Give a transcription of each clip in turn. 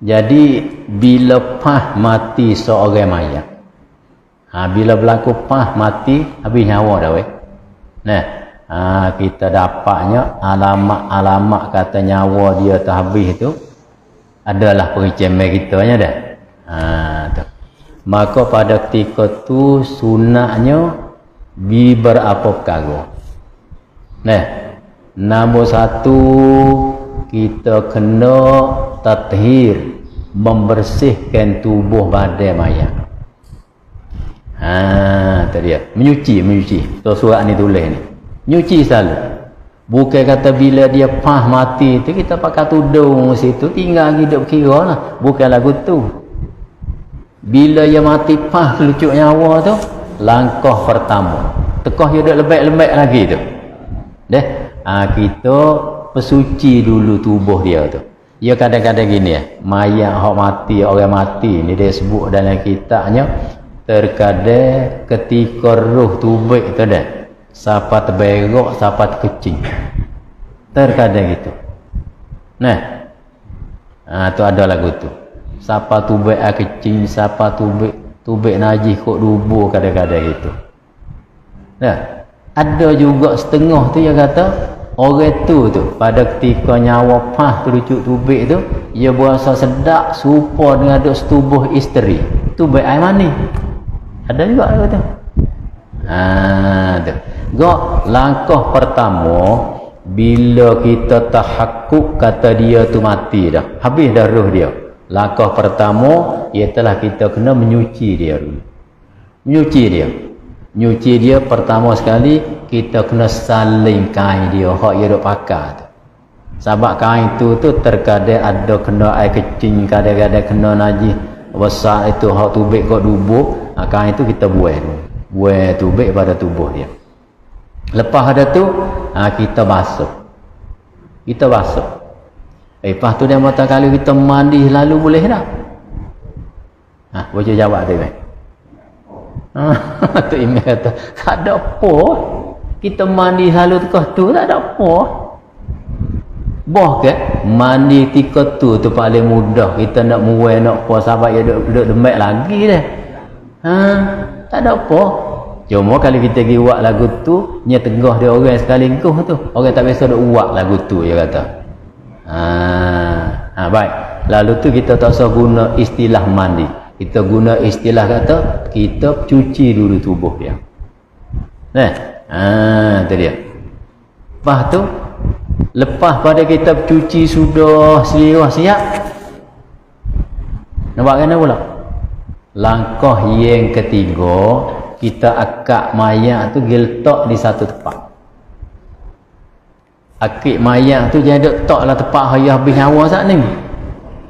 Jadi bila pah mati seorang mayat. Ha, bila berlaku pah mati habis nyawa dah weh. Nah, ha, kita dapatnya alamat-alamat kata nyawa dia tu habis tu adalah pericemai kita nya dah. Ha, tu. Maka pada ketika tu sunatnya bi berapa perkara. Nah, nombor satu kita kena tathir membersihkan tubuh badan mayat. Ha, tadi dia. Menyuci, menyuci. Tu surat ni tulis ni. Menyuci selalu. Bukan kata bila dia pah mati tu kita pakai tudung situ tinggal hidup kira lah. Bukan lagu tu. Bila dia mati pah kelucuk nyawa tu langkah pertama. Tekah dia duduk lebek-lebek lagi tu. Deh, ha, kita pesuci dulu tubuh dia tu. Ya kadang-kadang gini ya, mayat hok mati, orang mati ni dia sebut dalam kitabnya terkadang ketika roh tubuh tu dah siapa terberok, siapa terkecing. Terkadang gitu. Nah, ha, tu ada lagu tu. Siapa tubuh a kecing, siapa tubuh tubuh najis kok dubu kadang-kadang gitu. Nah, ada juga setengah tu yang kata Orang tu tu pada ketika nyawa pah terucuk tubik tu ia berasa sedap serupa dengan duk setubuh isteri. Tu baik air mani. Ada juga lagu tu. Ha tu. Gak langkah pertama bila kita tahakkuk kata dia tu mati dah. Habis dah roh dia. Langkah pertama ialah kita kena menyuci dia dulu. Menyuci dia nyuci dia pertama sekali kita kena saling kain dia. Hak dia duk pakai tu. Sebab kain tu tu terkadang ada kena air kecing kadang-kadang kena najis besar itu hak tubik kau dubuk ha, kain tu kita buai tu buai tubik pada tubuh dia. Lepas ada tu ha, kita basuh. Kita basuh. Eh, lepas tu dia mata kali kita mandi lalu boleh tak? Ha, boleh jawab tu kan tu email kata tak ada apa. Kita mandi selalu tekah tu tak ada apa. Boh ke? Mandi tika tu tu paling mudah. Kita nak muai nak apa sahabat ya duduk, demek lagi dah. Ha, tak ada apa. Cuma kalau kita pergi buat lagu tu nya tengah dia orang sekali engkuh tu. Orang tak biasa duk buat lagu tu dia kata. Ha, ha, baik. Lalu tu kita tak usah guna istilah mandi kita guna istilah kata kita cuci dulu tubuh dia. Nah ha tu dia. Lepas tu lepas pada kita cuci sudah selirah siap nampak kena pula? Langkah yang ketiga kita akak mayat tu giltok di satu tempat. Akik mayat tu duduk tak lah tempat hayah habis nyawa saat ni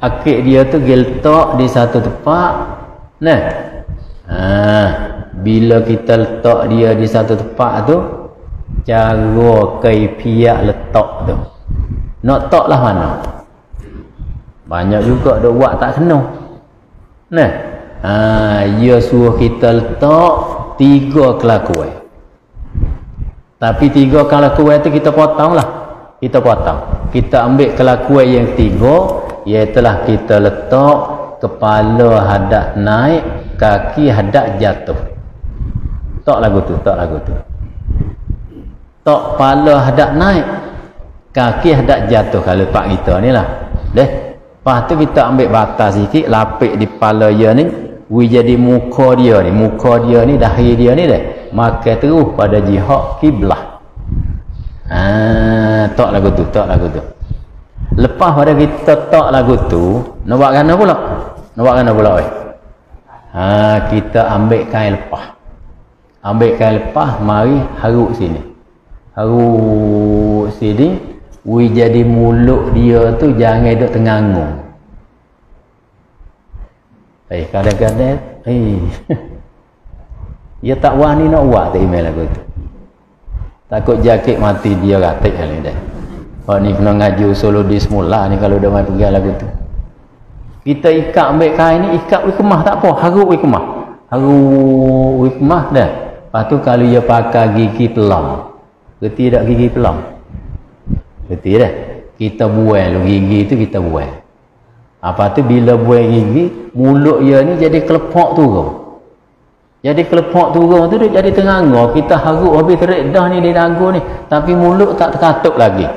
akik dia tu letak di satu tempat nah. Ha, bila kita letak dia di satu tempat tu cara kaifiat letak tu. Nak tak lah mana? Banyak juga dia buat tak kena nah ha, dia suruh kita letak tiga kelakuan tapi tiga kelakuan tu kita potong lah. Kita potong. Kita ambil kelakuan yang tiga ialah kita letak kepala hadap naik kaki hadap jatuh. Tak lagu tu tak lagu tu. Tak kepala hadap naik kaki hadap jatuh. Kalau pak kita ni lah. Deh lepas tu kita ambil batas sikit lapik di kepala dia ni we jadi muka dia ni. Muka dia ni dahi dia ni deh maka terus pada jihad kiblah. Ah tak lagu tu tak lagu tu Lepas pada kita tak lagu tu, nak buat kena pula? Nak buat kena pula oi. Ha, kita ambil kain lepas. Ambil kain lepas, mari haruk sini. Haruk sini, wi jadi mulut dia tu jangan duk tengangung. Eh, kadang-kadang, eh. dia tak wani nak buat tak email lagu tu. Takut jakit mati dia ratik hal ni dah. Oh ni kena ngaji solo di semula ni kalau dah main pergi lagu tu. Kita ikat ambil kain ni, ikat wikmah tak apa, haruk wikmah. Haruk wikmah dah. Lepas tu kalau dia pakai gigi pelam. Gerti tak gigi pelam? Gerti dah. Kita buai lu gigi tu kita buai. apa tu bila buai gigi mulut dia ni jadi kelepok turun jadi kelepok turun tu dia jadi tengangor kita haruk habis terik dah ni di dagu ni tapi mulut tak terkatuk lagi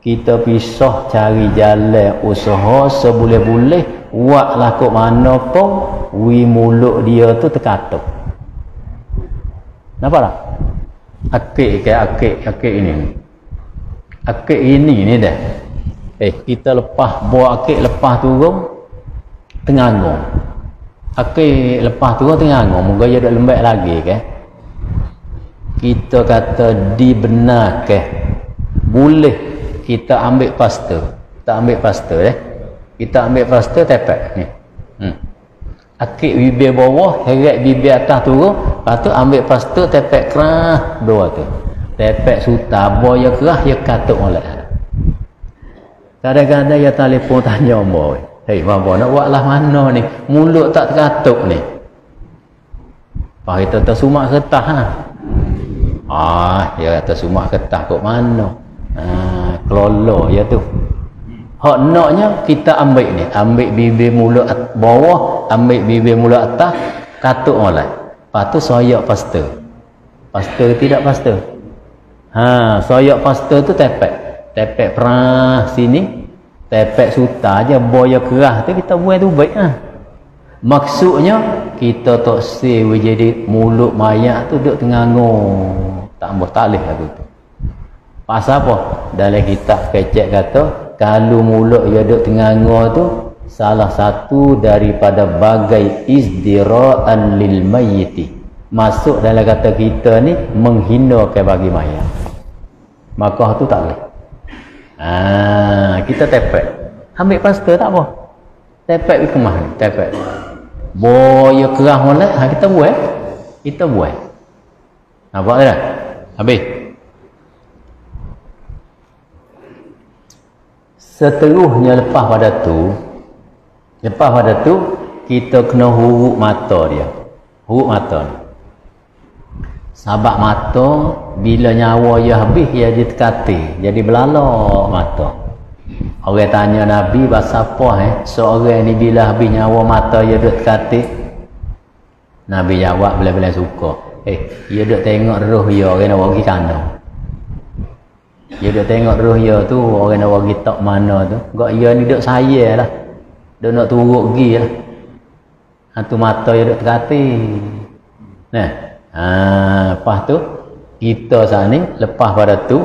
kita pisah cari jalan usaha seboleh-boleh. Buat lah kok mana pun wi mulut dia tu terkatuk. Nampak tak? Akik ke akik akik ini akik ini ni dah. Eh kita lepas buat akik lepas turun tengah akik lepas turun tengah moga dia dah lembek lagi ke? Kita kata dibenarkan boleh kita ambil pastor kita ambil pastor eh. Kita ambil pastor tepat ni. Hmm. akik bibir bawah heret bibir atas turun lepas tu ambil pastor tepat keras dua tu. Tepat suta boya keras dia katuk oleh kadang-kadang dia telefon tanya boy hei bapa nak buat lah mana ni? Mulut tak terkatuk ni. Pak kita tersumak ketah ha? ah kata sumak ketah kok mana? Ah, kelolo ya tu. Hak naknya kita ambil ni. Ambil bibir mulut bawah ambil bibir mulut atas katuk oleh lepas tu soyak pastor pastor tidak pastor ha soyak pastor tu tepek. Tepek perah sini tepek suta aja boya kerah tu kita buat tu baik ha. maksudnya kita tak save jadi mulut mayat tu duduk tengah ngong tak boleh talih lagu tu Pasal apa? Dalam kitab kecek kata, kalau mulut ia duduk tengah tu, salah satu daripada bagai izdira'an lil mayyiti. Masuk dalam kata kita ni, menghina ke bagi mayat. Maka tu tak boleh. Ah, kita tepek. Ambil pastor tak apa. Tepek ke kemah ni, tepek. Boya kerah molek, ha, kita buat. Kita buat. Nampak tak? Habis. Seterusnya lepas pada tu lepas pada tu kita kena huruk mata dia. Huruk mata ni. Sabak mata bila nyawa dia habis dia jadi terkati. Jadi belalak mata. Orang tanya Nabi bahasa apa eh? Seorang ni bila habis nyawa mata dia duduk terkati. Nabi jawab bila-bila suka. Eh dia duduk tengok roh dia orang nak pergi kandang dia dah tengok roh dia tu orang nak bagi tak mana tu. Gak dia ni duk saya lah. Dia nak turut pergi lah. Hantu mata dia duk terkati. Nah ha, lepas tu kita saat ni lepas pada tu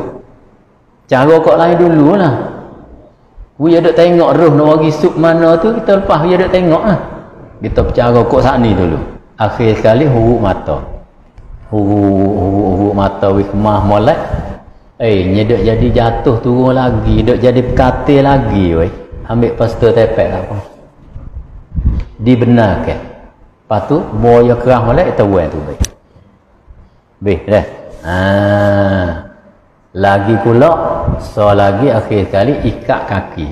cara kok lain dulu lah. Dia duk tengok roh nak bagi sup mana tu kita lepas dia duk tengok lah. Kita bercara kok saat ni dulu. Akhir sekali huruk mata. Huruk huruk huruk mata wikmah molek Eh, nyedek jadi jatuh turun lagi, dek jadi berkatil lagi, weh. Ambil pastor tepek apa? Dibenarkan. Lepas tu, boya kerah malak, kita buat tu, baik. Baik, dah. Ha. Lagi pula, so lagi akhir sekali, ikat kaki.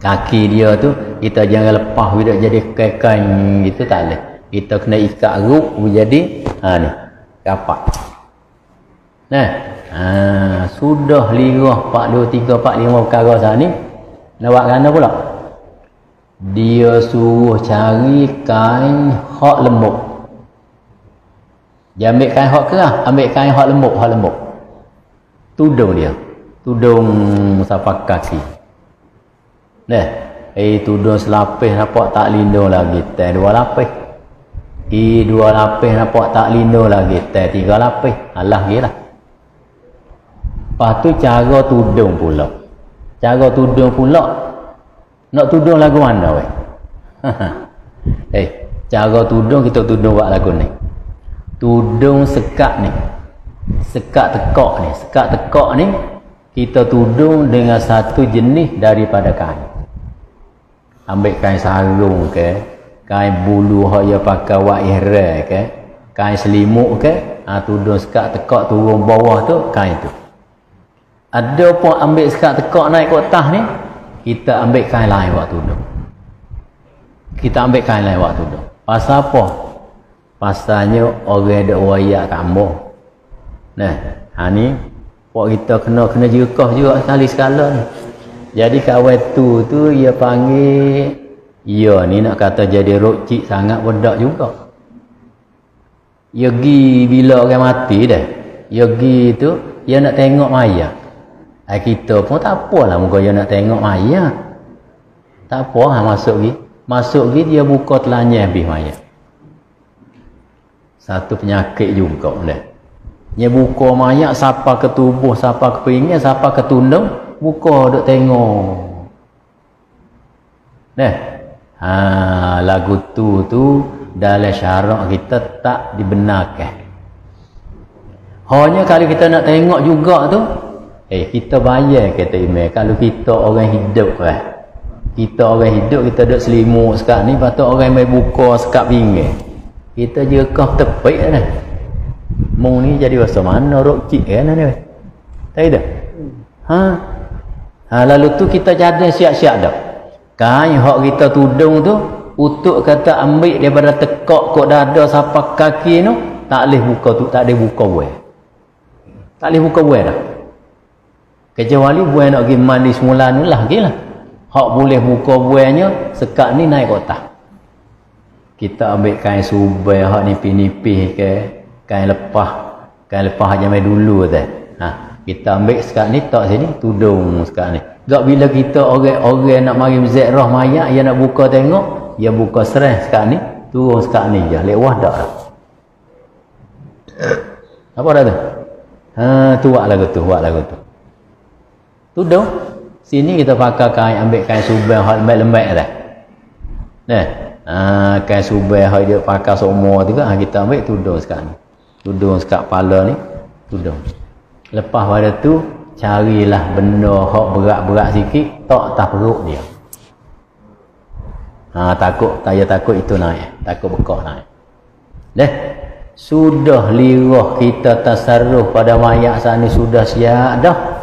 Kaki dia tu, kita jangan lepas, tidak jadi kekan gitu, tak boleh. Kita kena ikat ruk, jadi, ha ni, kapak. Nah, Ha, sudah lirah 4, 2, 3, 4, 5 perkara sana ni. Buat kerana pula? Dia suruh cari kain hak lembut. Dia ambil kain hak kerah, ambil kain hak lembut, hak lembut. Tudung dia. Tudung sapak kaki. Nah, eh tudung selapis nampak tak lindung lagi. Teh dua lapis. I dua lapis nampak tak lindung lagi. Teh tiga lapis. Alah gila. Lepas tu cara tudung pula. Cara tudung pula. Nak tudung lagu mana weh? eh, cara tudung kita tudung buat lagu ni. Tudung sekat ni. Sekat tekak ni. Sekat tekak ni kita tudung dengan satu jenis daripada kain. Ambil kain sarung ke, kain bulu hak dia pakai wak ihram ke, kain selimut ke, ha, tudung sekat tekak turun bawah tu kain tu ada pun ambil sekat tekak naik ke atas ni kita ambil kain lain waktu tu kita ambil kain lain waktu tu pasal apa? Pasalnya orang ada wayak kamu nah ha ni buat kita kena kena jekah juga sekali sekala ni. Jadi kawan tu tu ia panggil ia ni nak kata jadi rokcik sangat bedak juga. Ia pergi bila orang mati dah ia pergi tu ia nak tengok mayat Ay, kita pun tak apalah muka dia nak tengok mayat tak apa ha, masuk pergi masuk pergi dia buka telanya habis mayat satu penyakit juga dah dia buka mayat siapa ke tubuh siapa ke pinggan siapa ke tundung buka duk tengok. Dah. Ha lagu tu tu dalam syarak kita tak dibenarkan. Hanya kalau kita nak tengok juga tu eh kita bayar kata email. Kalau kita orang hidup kan kita orang hidup kita duduk selimut sekat ni patut orang main buka sekat pinggir. Kita jekah tepik dah. Mung ni jadi bahasa mana cik kan ni tak? Ada ha? Ha, lalu tu kita jadi siap-siap dah. Kain hak kita tudung tu untuk kata ambil daripada tekak kok dada sampai kaki tu tak boleh buka tu tak boleh buka buah. Tak boleh buka buah dah. Kecuali buah nak pergi mandi semula ni lah gila. Hak boleh buka buahnya sekat ni naik kota. Kita ambil kain subai hak nipih-nipih ke kain lepah. Kain lepah aja mai dulu tu. Ha, kita ambil sekarang ni tak sini tudung sekarang ni tak bila kita orang-orang nak mari roh mayat dia nak buka tengok dia buka sereh sekarang ni turun sekarang ni je lewah dah apa dah tu ha tu buat lagu tu buat lagu tu tudung sini kita pakai kain ambil kain subang hot lembek-lembek dah nah ha kain subang hot dia pakai semua tu kan kita ambil tudung sekarang tudung sekat kepala ni tudung Lepas pada tu carilah benda hok berat-berat sikit tak tak perut dia. Ha takut tak ya takut itu naik, takut bekak naik. Deh. Sudah lirah kita tasarruf pada mayat saat ni sudah siap dah.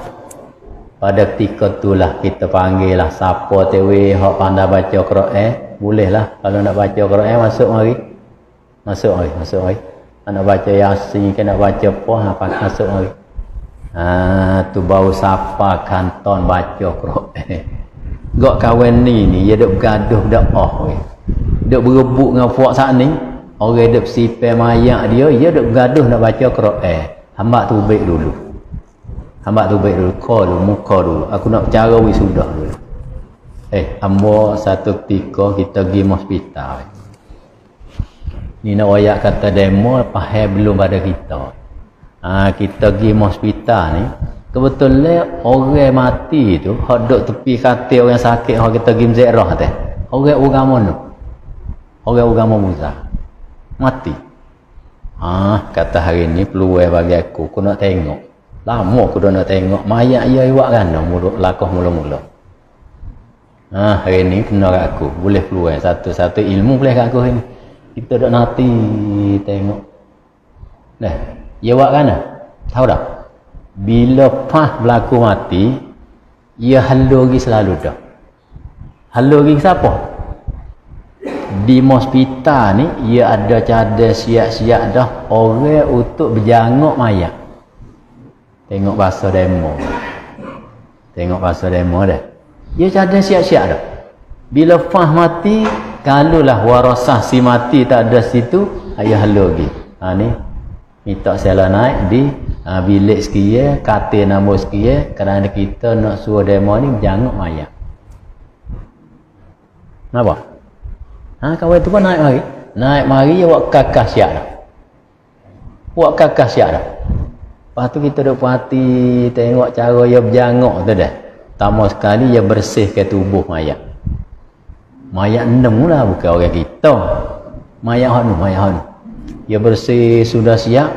Pada ketika itulah kita panggil lah siapa tewe hok pandai baca Quran, bolehlah kalau nak baca Quran masuk mari. Masuk mari, masuk mari. Nak baca Yasin ke nak baca apa, ha, masuk mari. Ha, tu bau sapa kanton baca Quran. Gak kawan ni ni dia duk gaduh dak oh we. Duk berebut dengan puak sat ni. Orang duk sipai mayat dia, dia duk gaduh nak baca Quran. Hamba tu baik dulu. Hamba tu baik dulu, call dulu, muka dulu. Aku nak cara sudah dulu. Eh, hamba satu ketika kita pergi hospital. Ni nak wayak kata demo, pahal belum pada kita. Ha, kita pergi hospital ni kebetulan orang mati tu duduk tepi katil orang sakit hak kita pergi mzirah tu orang agama tu. Orang agama Musa mati. Ha, kata hari ni peluang bagi aku. Aku nak tengok lama aku dah nak tengok mayat ia iwak kan mulut lakoh mula-mula ha, hari ni kena kat aku boleh peluang satu-satu ilmu boleh kat aku hari ni kita dah nanti tengok dah ia buat kan? Tahu tak? Bila pah berlaku mati, ia halu lagi selalu dah. Halu lagi siapa? Di hospital ni, ia ada cadar siap-siap dah orang untuk berjanguk mayat. Tengok bahasa demo. Tengok bahasa demo dah. Ia cadar siap-siap dah. Bila pah mati, kalaulah warasah si mati tak ada situ, ayah halu lagi. Ha ni, minta saya naik di uh, bilik sekian katil nama sekian kerana kita nak suruh demo ni berjanguk mayat kenapa? ha, kawan tu pun naik mari naik mari dia buat kakak siap dah buat kakak siap dah lepas tu kita duduk hati tengok cara dia berjanguk tu dah. Pertama sekali dia bersihkan tubuh mayat. Mayat enam lah bukan orang kita. Mayat hanu mayat hanu dia bersih sudah siap.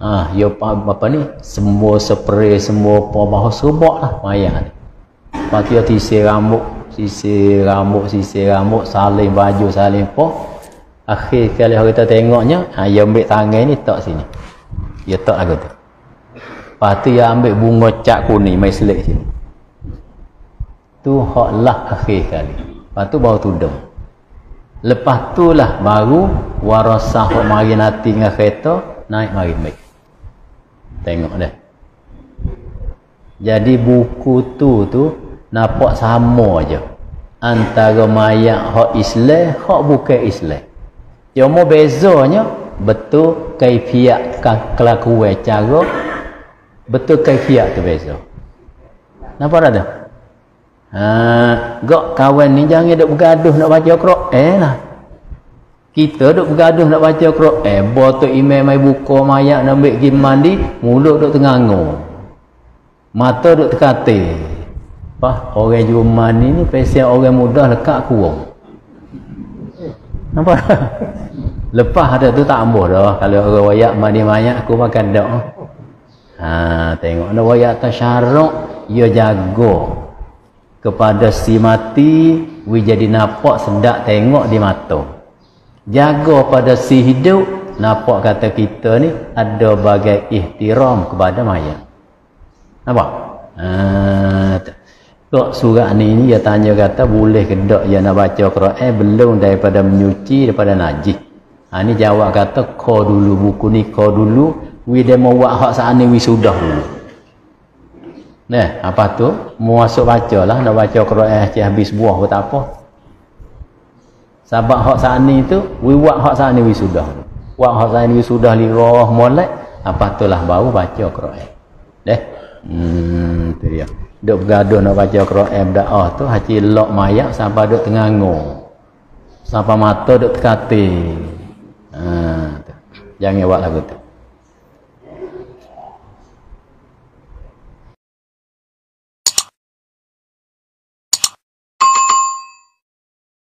Ah dia apa ni? Semua spray semua bahawa serbak lah mayat ni. Lepas tu dia sisir rambut sisir rambut sisir rambut saling baju saling apa. Akhir kali kita tengoknya ha, dia ambil tangan ni tak sini. Dia tak lagu tu lepas tu dia ambil bunga cak kuning mai selik sini. Tu hak lah akhir kali. Lepas tu baru tudung. Lepas tu lah baru warasah mari nanti dengan kereta naik mari baik. Tengok dah. Jadi buku tu tu nampak sama aja. Antara mayat hak Islam hak bukan Islam. Cuma bezanya betul kaifiat kelakuan cara betul kaifiat tu beza nampak tak tu ha gak kawan ni jangan duk bergaduh nak baca Quran eh lah kita duk bergaduh nak baca Quran eh botok imam mai buka mayat nak ambil pergi mandi mulut duk tengangur mata duk terkatil apa orang Juman ni ni pasal orang mudah lekat kurung. Nampak? Lepas ada tu tak ambuh dah. Kalau orang wayak mandi mayat aku makan dak. Ha, tengok ada wayak tasyaruk ia jaga kepada si mati we jadi nampak sedak tengok di mata. Jaga pada si hidup nampak kata kita ni ada bagai ihtiram kepada mayat. Nampak? Ha, Tok surat ni dia tanya kata boleh ke tak dia nak baca Quran belum daripada menyuci daripada najis. Ha ni jawab kata kau dulu buku ni kau dulu dia mau buat hak saat ni wi sudah dulu. Nah, apa tu? Mau masuk baca lah nak baca Quran cik habis buah tak apa. Sebab hak saat ni tu wi buat hak saat ni wi sudah. Buat hak saat ni wi sudah li roh molek apa tu lah baru baca Quran. Deh. Hmm, tu dia duk bergaduh nak baca Quran berdakwah tu haji lok mayat sampai duk tengangu sampai mata duk terkati ha, jangan buat lagu tu